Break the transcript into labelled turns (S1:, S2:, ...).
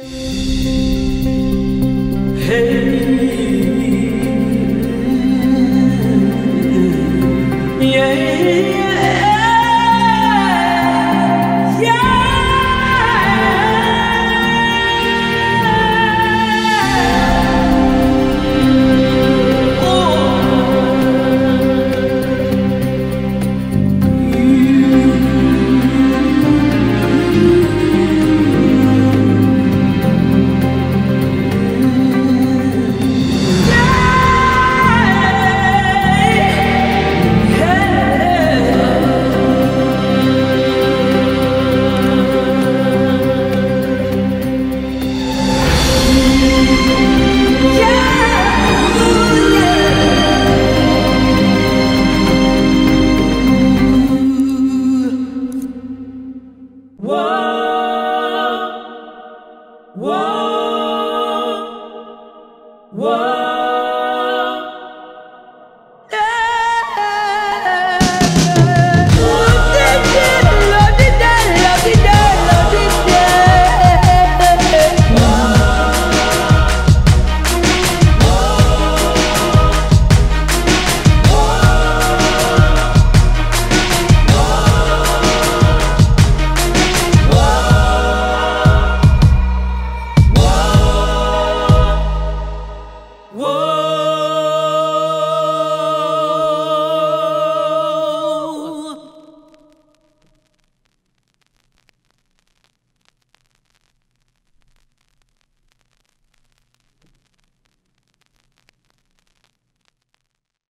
S1: Hey. whoa, whoa.